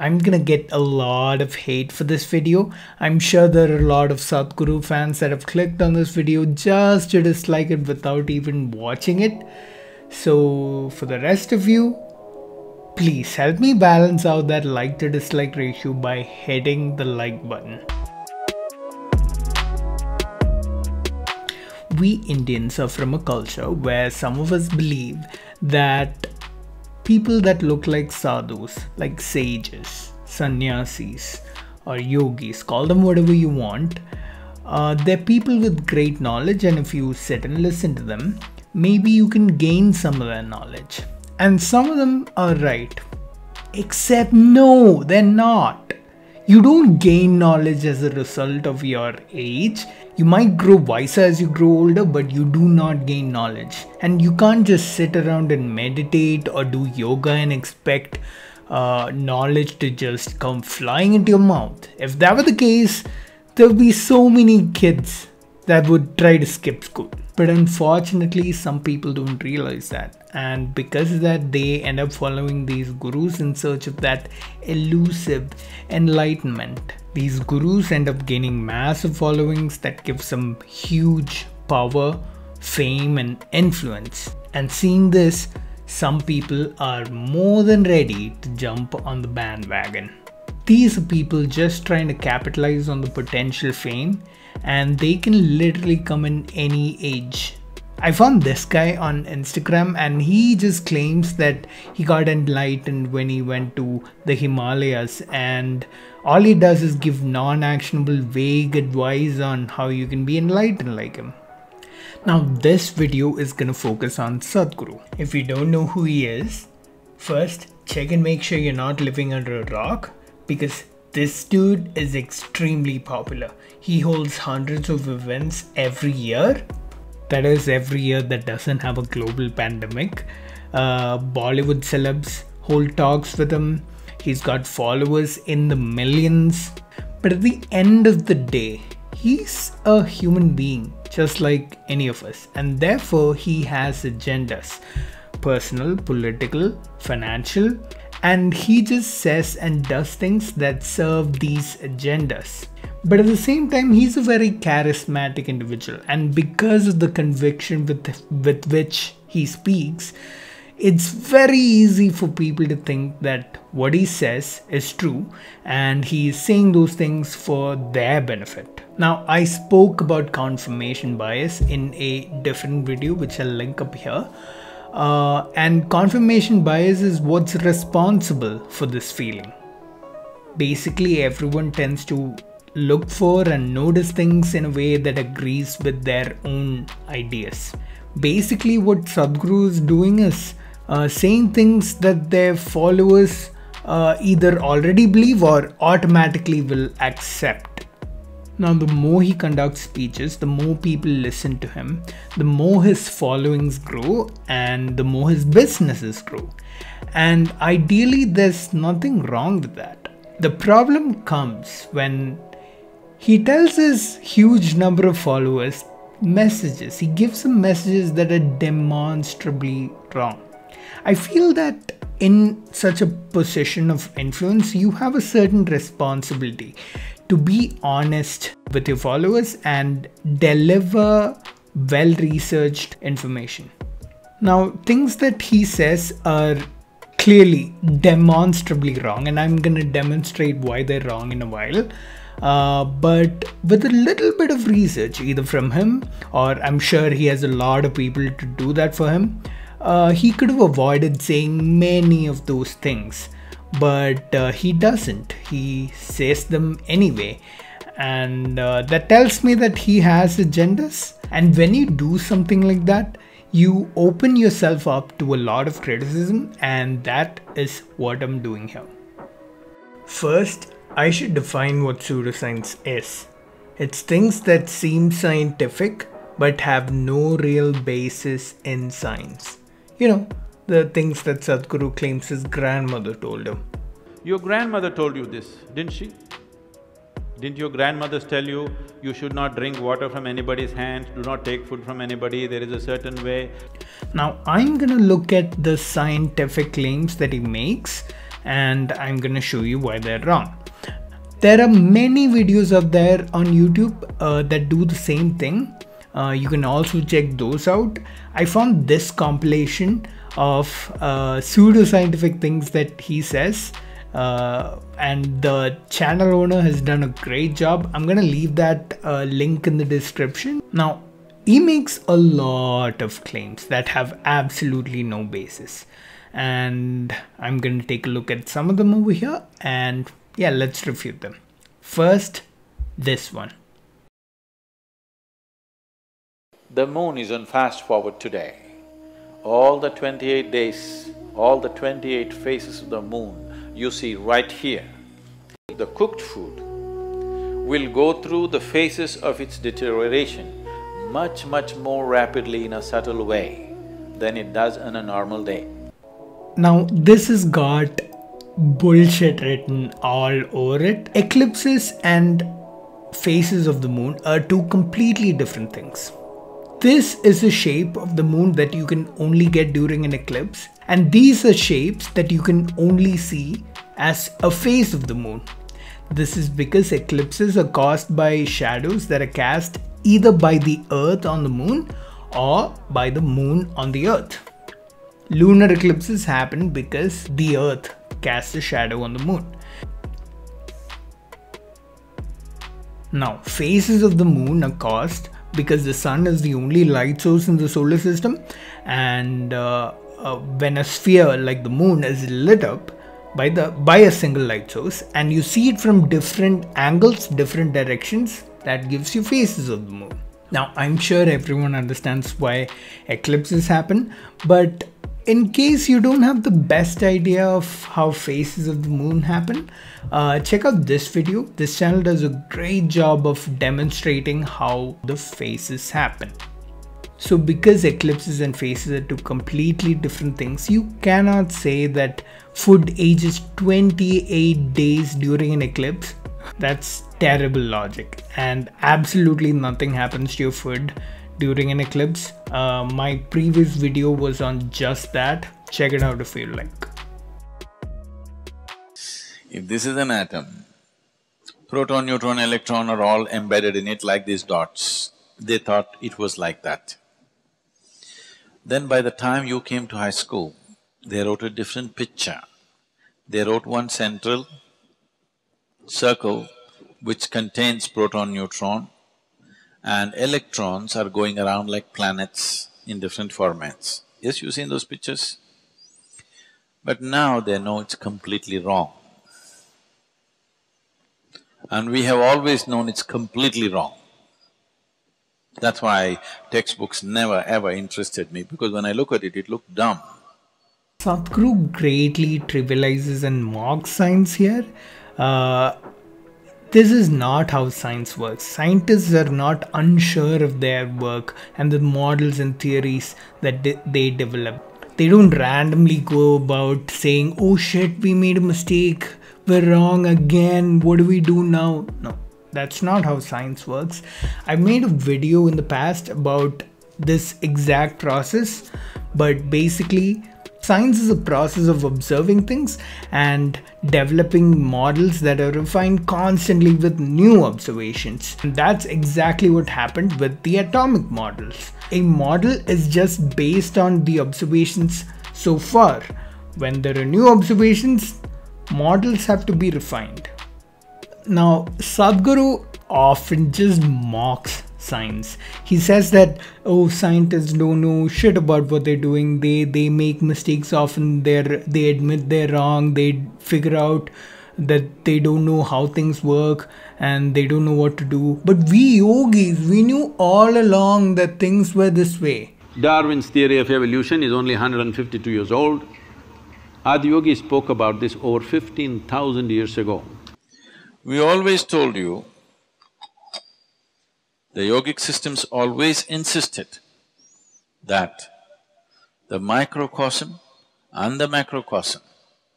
I'm gonna get a lot of hate for this video. I'm sure there are a lot of Sadhguru fans that have clicked on this video just to dislike it without even watching it. So for the rest of you, please help me balance out that like to dislike ratio by hitting the like button. We Indians are from a culture where some of us believe that people that look like sadhus, like sages, sannyasis, or yogis, call them whatever you want, uh, they're people with great knowledge, and if you sit and listen to them, maybe you can gain some of their knowledge. And some of them are right. Except, no, they're not. You don't gain knowledge as a result of your age. You might grow wiser as you grow older, but you do not gain knowledge. And you can't just sit around and meditate or do yoga and expect uh, knowledge to just come flying into your mouth. If that were the case, there would be so many kids that would try to skip school. But unfortunately, some people don't realize that. And because of that, they end up following these gurus in search of that elusive enlightenment. These gurus end up gaining massive followings that give some huge power, fame, and influence. And seeing this, some people are more than ready to jump on the bandwagon. These people just trying to capitalize on the potential fame and they can literally come in any age. I found this guy on Instagram and he just claims that he got enlightened when he went to the Himalayas and all he does is give non-actionable vague advice on how you can be enlightened like him. Now this video is gonna focus on Sadhguru. If you don't know who he is, first check and make sure you're not living under a rock because this dude is extremely popular. He holds hundreds of events every year. That is, every year that doesn't have a global pandemic. Uh, Bollywood celebs hold talks with him. He's got followers in the millions. But at the end of the day, he's a human being just like any of us, and therefore he has agendas personal, political, financial, and he just says and does things that serve these agendas. But at the same time, he's a very charismatic individual, and because of the conviction with, with which he speaks, it's very easy for people to think that what he says is true and he is saying those things for their benefit. Now, I spoke about confirmation bias in a different video, which I'll link up here. Uh, and confirmation bias is what's responsible for this feeling. Basically, everyone tends to look for and notice things in a way that agrees with their own ideas. Basically, what Sadhguru is doing is uh, saying things that their followers uh, either already believe or automatically will accept. Now, the more he conducts speeches, the more people listen to him, the more his followings grow, and the more his businesses grow. And ideally, there's nothing wrong with that. The problem comes when he tells his huge number of followers messages, he gives them messages that are demonstrably wrong. I feel that in such a position of influence, you have a certain responsibility to be honest with your followers and deliver well researched information. Now, things that he says are clearly demonstrably wrong, and I'm to demonstrate why they're wrong in a while. Uh, but with a little bit of research, either from him or I'm sure he has a lot of people to do that for him, uh, he could have avoided saying many of those things but uh, he doesn't. He says them anyway. And uh, that tells me that he has agendas. And when you do something like that you open yourself up to a lot of criticism and that is what i'm doing here. First i should define what pseudoscience is. It's things that seem scientific but have no real basis in science. You know the things that Sadhguru claims his grandmother told him. Your grandmother told you this, didn't she? Didn't your grandmothers tell you, you should not drink water from anybody's hand, do not take food from anybody, there is a certain way? Now, I'm gonna look at the scientific claims that he makes and I'm gonna show you why they're wrong. There are many videos out there on YouTube uh, that do the same thing. Uh, you can also check those out. I found this compilation of uh, pseudoscientific things that he says uh, and the channel owner has done a great job. I'm gonna leave that uh, link in the description. Now, he makes a lot of claims that have absolutely no basis, and I'm gonna take a look at some of them over here, and yeah, let's refute them. First, this one. The moon is on fast forward today. All the 28 days, all the 28 phases of the moon you see right here, the cooked food will go through the phases of its deterioration much, much more rapidly in a subtle way than it does on a normal day. Now, this has got bullshit written all over it. Eclipses and phases of the moon are two completely different things. This is the shape of the moon that you can only get during an eclipse and these are shapes that you can only see as a phase of the moon. This is because eclipses are caused by shadows that are cast either by the earth on the moon or by the moon on the earth. Lunar eclipses happen because the earth casts a shadow on the moon. Now, phases of the moon are caused because the sun is the only light source in the solar system and uh, uh, when a sphere like the moon is lit up by the by a single light source and you see it from different angles different directions that gives you phases of the moon. Now i'm sure everyone understands why eclipses happen but in case you don't have the best idea of how phases of the moon happen, uh, check out this video. This channel does a great job of demonstrating how the phases happen. So because eclipses and phases are two completely different things, you cannot say that food ages 28 days during an eclipse. That's terrible logic and absolutely nothing happens to your food during an eclipse. Uh, my previous video was on just that. Check it out if you like. If this is an atom, proton, neutron, electron are all embedded in it like these dots. They thought it was like that. Then by the time you came to high school, they wrote a different picture. They wrote one central circle which contains proton, neutron, and electrons are going around like planets in different formats. Yes, you've seen those pictures? But now they know it's completely wrong. And we have always known it's completely wrong. That's why textbooks never ever interested me because when I look at it, it looked dumb. Sadhguru greatly trivializes and mocks science here. Uh, this is not how science works. Scientists are not unsure of their work and the models and theories that they develop. They don't randomly go about saying, oh shit, we made a mistake, we're wrong again, what do we do now? No, that's not how science works. I've made a video in the past about this exact process, but basically, Science is a process of observing things and developing models that are refined constantly with new observations. And that's exactly what happened with the atomic models. A model is just based on the observations so far. When there are new observations, models have to be refined. Now, Sadhguru often just mocks science. He says that oh scientists don't know shit about what they're doing. They they make mistakes often. They they admit they're wrong. They figure out that they don't know how things work and they don't know what to do. But we yogis, we knew all along that things were this way. Darwin's theory of evolution is only 152 years old. Adiyogi spoke about this over 15,000 years ago. We always told you the yogic systems always insisted that the microcosm and the macrocosm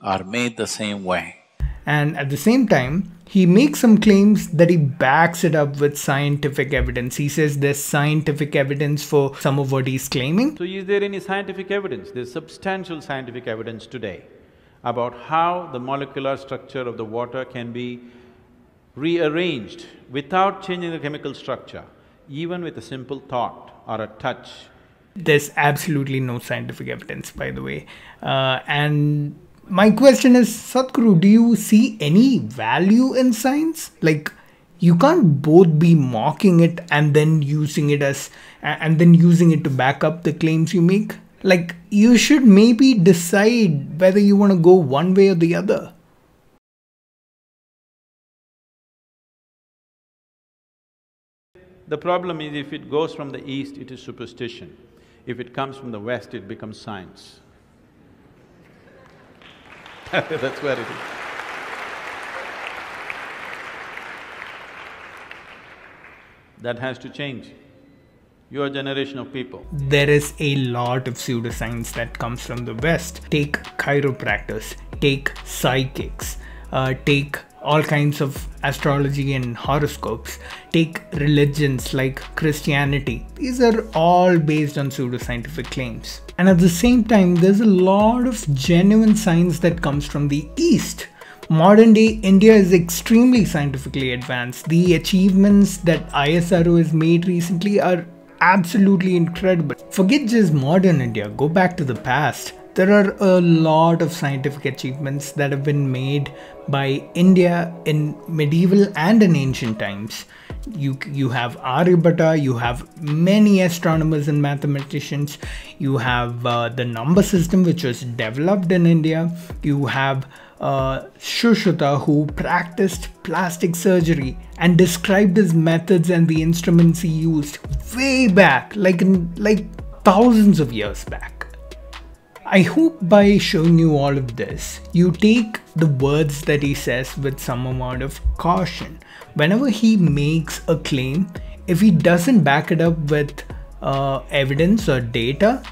are made the same way. And at the same time, he makes some claims that he backs it up with scientific evidence. He says there's scientific evidence for some of what he's claiming. So is there any scientific evidence? There's substantial scientific evidence today. about how the molecular structure of the water can be rearranged without changing the chemical structure, even with a simple thought or a touch. There's absolutely no scientific evidence, by the way. Uh, and my question is, Sadhguru, do you see any value in science? Like, you can't both be mocking it and then using it as and then using it to back up the claims you make like you should maybe decide whether you want to go one way or the other The problem is if it goes from the east, it is superstition. If it comes from the west, it becomes science. That's where it is. That has to change. Your generation of people. There is a lot of pseudoscience that comes from the West. Take chiropractors, take psychics, uh, take all kinds of astrology and horoscopes. Take religions like Christianity. These are all based on pseudoscientific claims. And at the same time, there's a lot of genuine science that comes from the East modern day India is extremely scientifically advanced. The achievements that ISRO has made recently are absolutely incredible. Forget just modern India, go back to the past. There are a lot of scientific achievements that have been made by India in medieval and in ancient times. You, you have Aryabhatta, you have many astronomers and mathematicians, you have uh, the number system which was developed in India, you have uh, Sushruta, who practiced plastic surgery and described his methods and the instruments he used way back, like like thousands of years back. I hope by showing you all of this, you take the words that he says with some amount of caution. Whenever he makes a claim, if he doesn't back it up with uh, evidence or data,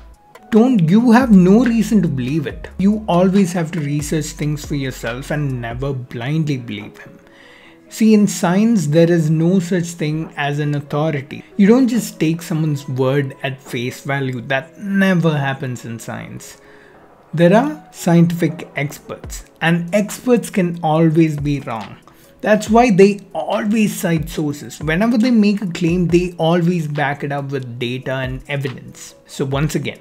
don't you have no reason to believe it. You always have to research things for yourself and never blindly believe him. See, in science, there is no such thing as an authority. You don't just take someone's word at face value. That never happens in science. There are scientific experts, and experts can always be wrong. That's why they always cite sources. Whenever they make a claim, they always back it up with data and evidence. So, once again,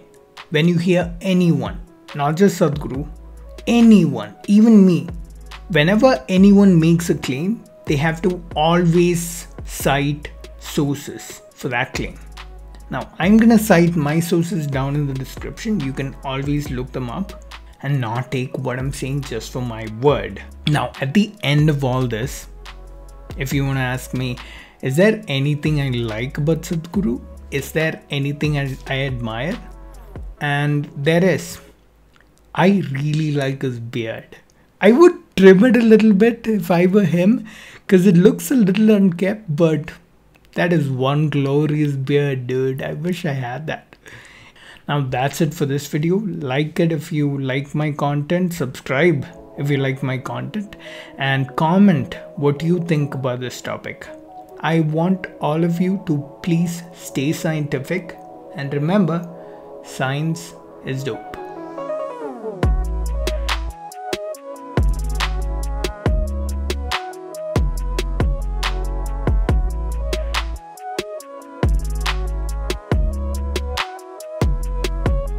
when you hear anyone, not just Sadhguru, anyone, even me, whenever anyone makes a claim, they have to always cite sources for that claim. Now, I'm gonna cite my sources down in the description. You can always look them up and not take what I'm saying just for my word. Now, at the end of all this, if you wanna ask me, is there anything I like about Sadhguru? Is there anything I, I admire? and there is. I really like his beard. I would trim it a little bit if I were him because it looks a little unkept, but that is one glorious beard, dude. I wish I had that. Now that's it for this video. Like it if you like my content, subscribe if you like my content, and comment what you think about this topic. I want all of you to please stay scientific and remember Science is dope.